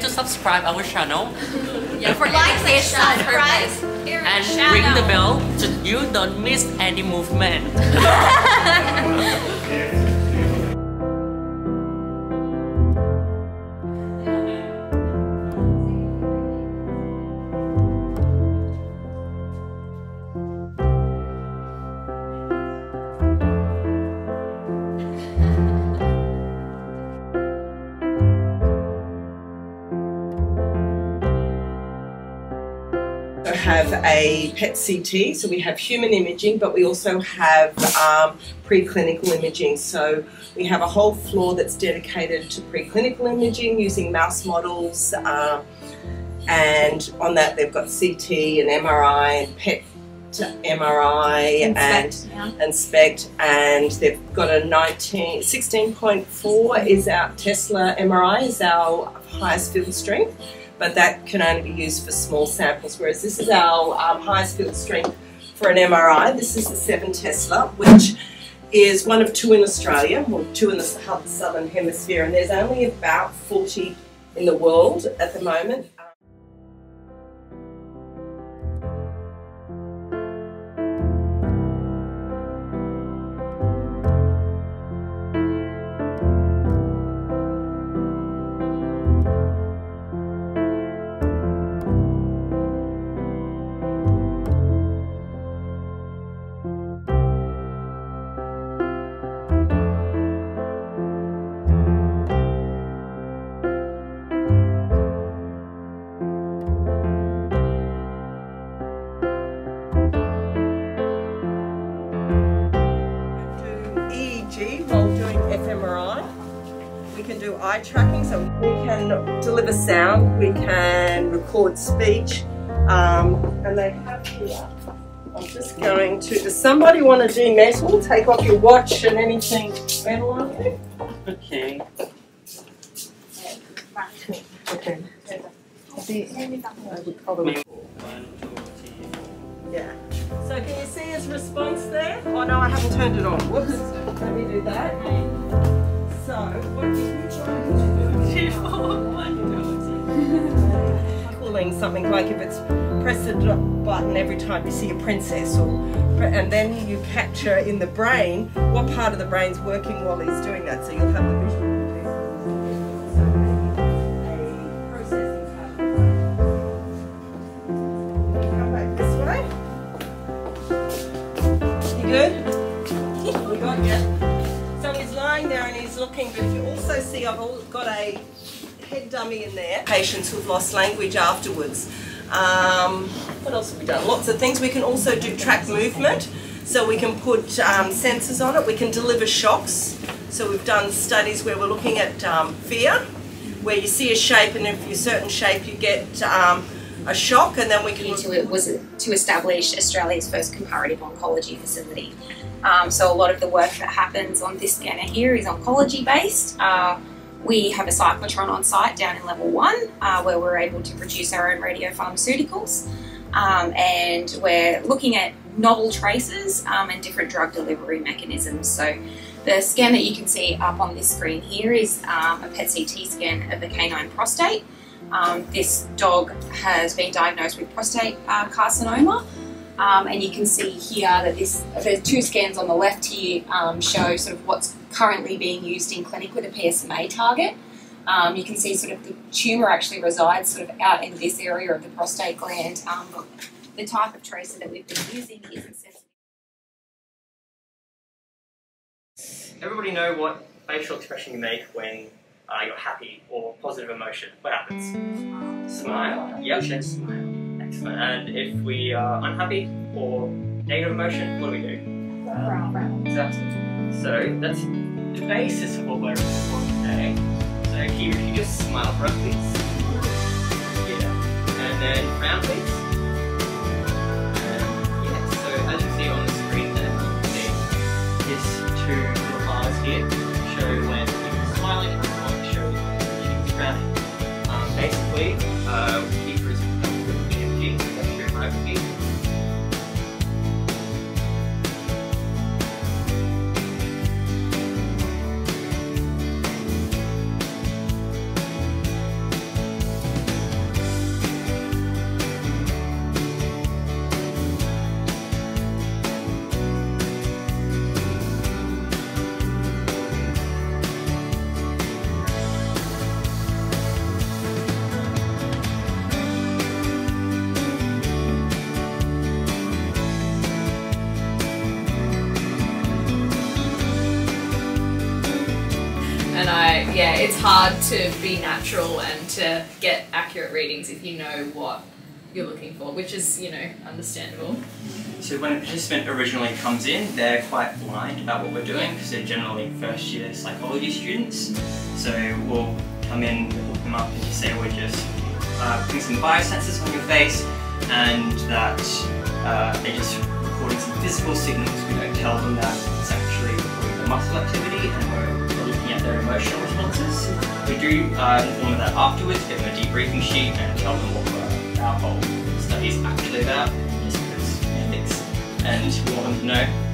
Forget to subscribe our channel Don't forget to say subscribe. and ring the bell so you don't miss any movement. have a PET CT, so we have human imaging, but we also have um, preclinical imaging. So we have a whole floor that's dedicated to preclinical imaging using mouse models, um, and on that they've got CT and MRI and PET MRI and and SPECT, and they've got a 19, 16.4 is our Tesla MRI is our highest field strength but that can only be used for small samples, whereas this is our um, highest field strength for an MRI. This is the 7 Tesla, which is one of two in Australia, or two in the southern hemisphere, and there's only about 40 in the world at the moment. Eye tracking, so we can deliver sound, we can record speech, um, and they have here. I'm just going to. Does somebody want to do metal? Take off your watch and anything metal on you. Okay. Okay. Yeah. So can you see his response there? Oh no, I haven't turned it on. Whoops. Let me do that. So, what something like if it's press the button every time you see a princess, or and then you capture in the brain what part of the brain's working while he's doing that, so you'll have the visual. Good? We got you. So he's lying there and he's looking, but if you also see I've got a head dummy in there. Patients who've lost language afterwards. Um, what else have we done? Lots of things. We can also do track movement. So we can put um, sensors on it. We can deliver shocks. So we've done studies where we're looking at um, fear, where you see a shape and if you're a certain shape you get um, a shock and then we can... to it was to establish Australia's first comparative oncology facility. Um, so a lot of the work that happens on this scanner here is oncology based. Uh, we have a cyclotron on site down in level one uh, where we're able to produce our own radiopharmaceuticals. Um, and we're looking at novel traces um, and different drug delivery mechanisms. So the scan that you can see up on this screen here is um, a PET CT scan of the canine prostate. Um, this dog has been diagnosed with prostate uh, carcinoma. Um, and you can see here that this, the two scans on the left here um, show sort of what's currently being used in clinic with a PSMA target. Um, you can see sort of the tumour actually resides sort of out in this area of the prostate gland. Um, but the type of tracer that we've been using is insensitive. Everybody know what facial expression you make when uh, you're happy or positive emotion. What happens? Smile. Yep. smile. Excellent. And if we are unhappy or negative emotion, what do we do? Exactly. So that's the basis of what we're looking for today. So here, if you just smile for us, please. It's hard to be natural and to get accurate readings if you know what you're looking for, which is, you know, understandable. So when a participant originally comes in, they're quite blind about what we're doing because they're generally first year psychology students. So we'll come in, we'll look them up and say we're just uh, putting some biosensors on your face and that uh, they're just recording some physical signals. We don't tell them that it's actually recording the muscle activity and we're looking at their emotional responses. We do uh, inform that afterwards, give them a debriefing sheet and tell them what uh, our whole study is actually about, just because ethics. And we want them to know